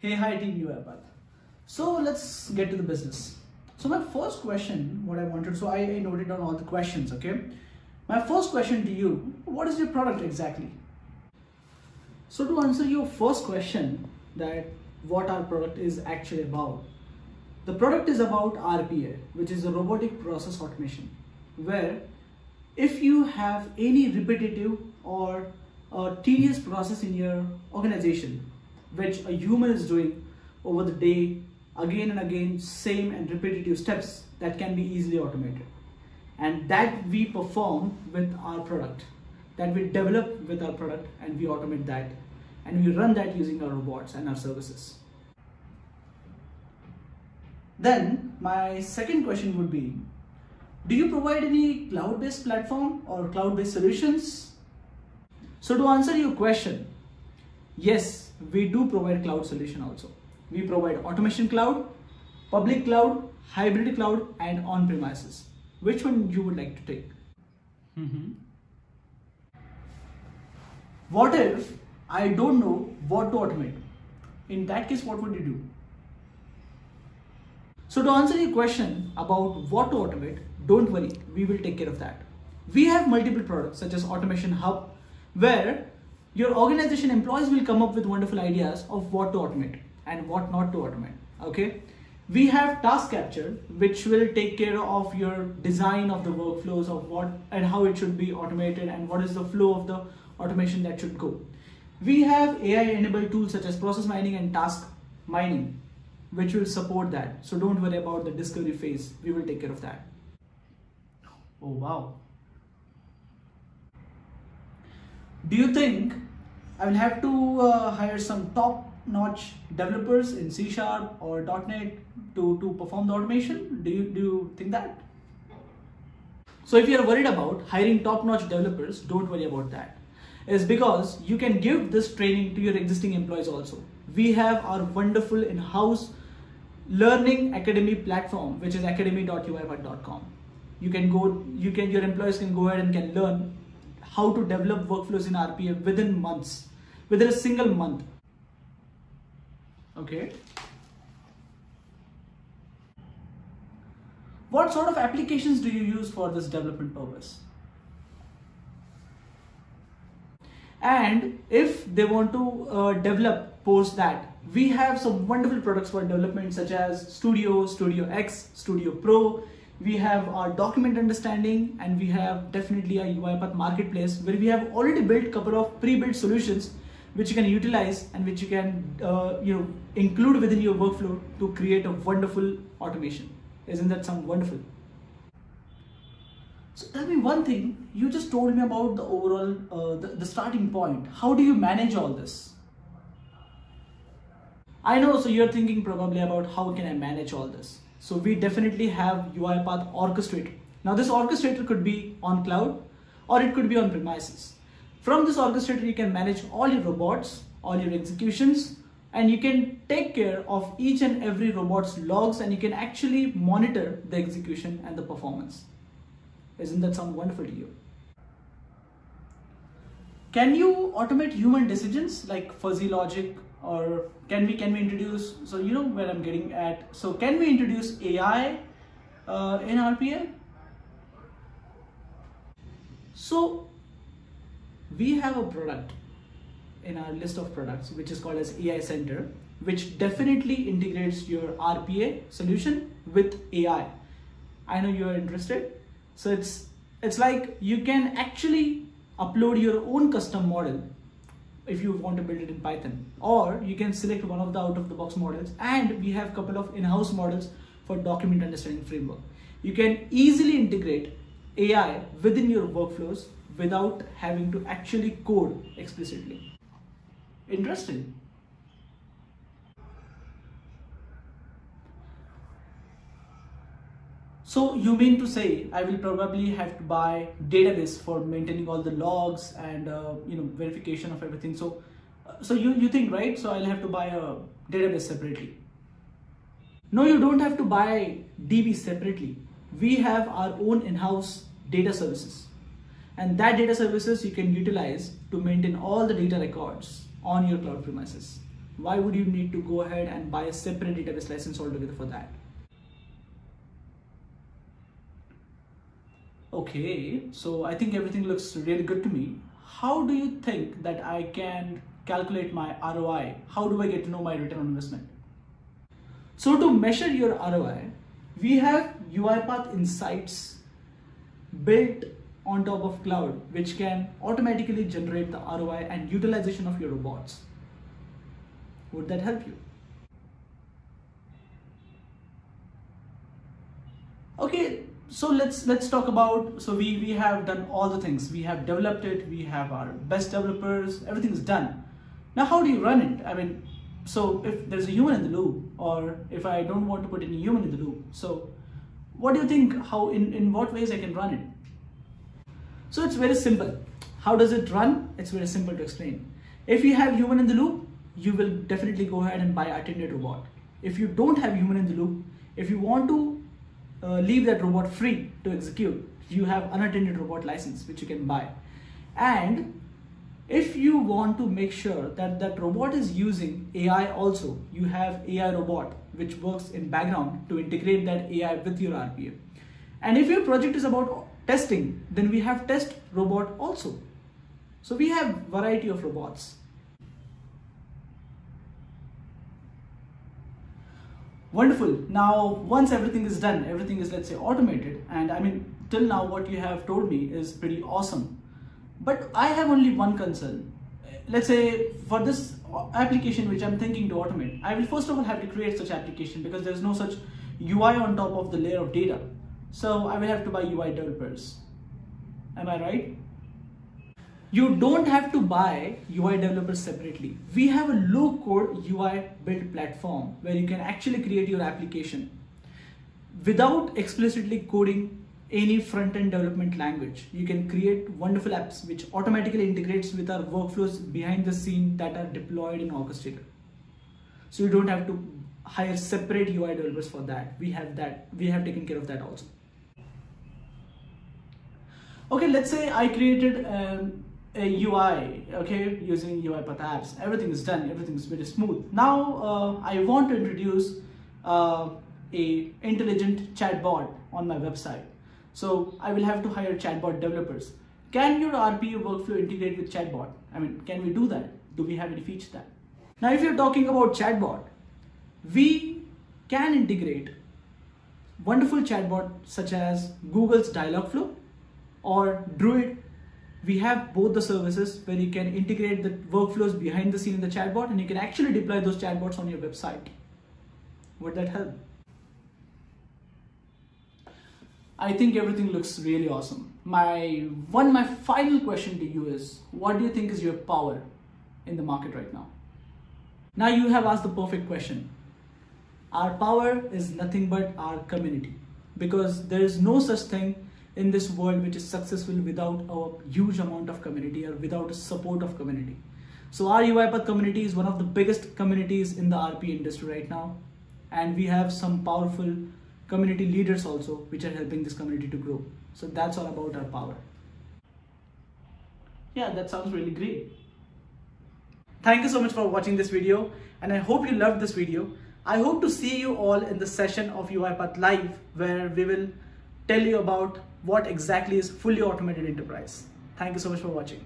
Hey, hi team UiPath. So let's get to the business. So my first question, what I wanted, so I, noted down all the questions, okay? My first question to you, what is your product exactly? So to answer your first question, that what our product is actually about, the product is about RPA, which is a robotic process automation, where if you have any repetitive or a tedious process in your organization, which a human is doing over the day, again and again, same and repetitive steps that can be easily automated. And that we perform with our product, that we develop with our product and we automate that. And we run that using our robots and our services. Then my second question would be, do you provide any cloud-based platform or cloud-based solutions? So to answer your question, yes, we do provide cloud solution also. We provide automation cloud, public cloud, hybrid cloud, and on-premises. Which one you would like to take? Mm-hmm. What if I don't know what to automate? In that case, what would you do? So to answer your question about what to automate, don't worry, we will take care of that. We have multiple products such as Automation Hub, where your organization employees will come up with wonderful ideas of what to automate and what not to automate. Okay. We have task capture, which will take care of your design of the workflows of what and how it should be automated and what is the flow of the automation that should go. We have AI enabled tools such as process mining and task mining, which will support that. So don't worry about the discovery phase. We will take care of that. Oh, wow. Do you think I will have to uh, hire some top notch developers in C Sharp or .NET to, to perform the automation? Do you, do you think that? So if you are worried about hiring top notch developers, don't worry about that. It's because you can give this training to your existing employees also. We have our wonderful in-house learning academy platform, which is academy.uipath.com. You can go, you can, your employees can go ahead and can learn how to develop workflows in RPA within months, within a single month. Okay. What sort of applications do you use for this development purpose? And if they want to uh, develop post that, we have some wonderful products for development such as Studio, Studio X, Studio Pro. We have our document understanding and we have definitely a UiPath marketplace where we have already built a couple of pre-built solutions which you can utilize and which you can uh, you know include within your workflow to create a wonderful automation. Isn't that sound wonderful? So tell me one thing, you just told me about the overall, uh, the, the starting point. How do you manage all this? I know, so you're thinking probably about how can I manage all this? So we definitely have UiPath Orchestrator. Now this orchestrator could be on cloud or it could be on premises. From this orchestrator, you can manage all your robots, all your executions, and you can take care of each and every robot's logs and you can actually monitor the execution and the performance. Isn't that sound wonderful to you? Can you automate human decisions like fuzzy logic or can we can we introduce so you know where I'm getting at so can we introduce AI uh, in RPA? So we have a product in our list of products which is called as AI Center which definitely integrates your RPA solution with AI. I know you are interested. So it's it's like you can actually upload your own custom model if you want to build it in Python or you can select one of the out of the box models and we have a couple of in-house models for document understanding framework. You can easily integrate AI within your workflows without having to actually code explicitly. Interesting. So you mean to say I will probably have to buy database for maintaining all the logs and uh, you know verification of everything. So uh, so you you think right? So I'll have to buy a database separately. No, you don't have to buy DB separately. We have our own in-house data services and that data services you can utilize to maintain all the data records on your cloud premises. Why would you need to go ahead and buy a separate database license altogether for that? Okay, so I think everything looks really good to me. How do you think that I can calculate my ROI? How do I get to know my return on investment? So to measure your ROI, we have UiPath Insights built on top of cloud, which can automatically generate the ROI and utilization of your robots. Would that help you? Okay, so let's let's talk about so we we have done all the things. We have developed it. We have our best developers. Everything is done. Now how do you run it? I mean so if there's a human in the loop or if i don't want to put any human in the loop so what do you think how in in what ways i can run it so it's very simple how does it run it's very simple to explain if you have human in the loop you will definitely go ahead and buy attended robot if you don't have human in the loop if you want to uh, leave that robot free to execute. You have unattended robot license which you can buy. And if you want to make sure that that robot is using AI also, you have AI robot which works in background to integrate that AI with your RPA. And if your project is about testing, then we have test robot also. So we have variety of robots. Wonderful. Now, once everything is done, everything is, let's say, automated. And I mean, till now, what you have told me is pretty awesome. But I have only one concern. Let's say for this application which I'm thinking to automate, I will first of all have to create such application because there's no such UI on top of the layer of data. So I will have to buy UI developers. Am I right? you don't have to buy UI developers separately. We have a low code UI build platform where you can actually create your application without explicitly coding any front-end development language. You can create wonderful apps which automatically integrates with our workflows behind the scene that are deployed in Orchestrator. So you don't have to hire separate UI developers for that. We have that. We have taken care of that also. Okay, let's say I created um, a UI, okay, using UiPath apps. Everything is done, everything is very smooth. Now uh, I want to introduce uh, a intelligent chatbot on my website. So I will have to hire chatbot developers. Can your RPA workflow integrate with chatbot? I mean, can we do that? Do we have any feature that? Now, if you're talking about chatbot, we can integrate wonderful chatbot such as Google's Dialogflow or Druid we have both the services where you can integrate the workflows behind the scene in the chatbot and you can actually deploy those chatbots on your website. Would that help? I think everything looks really awesome. My one, my final question to you is, what do you think is your power in the market right now? Now you have asked the perfect question. Our power is nothing but our community because there is no such thing in this world which is successful without a huge amount of community or without a support of community. So our UiPath community is one of the biggest communities in the RP industry right now. And we have some powerful community leaders also which are helping this community to grow. So that's all about our power. Yeah, that sounds really great. Thank you so much for watching this video and I hope you loved this video. I hope to see you all in the session of UiPath Live where we will tell you about what exactly is fully automated enterprise. Thank you so much for watching.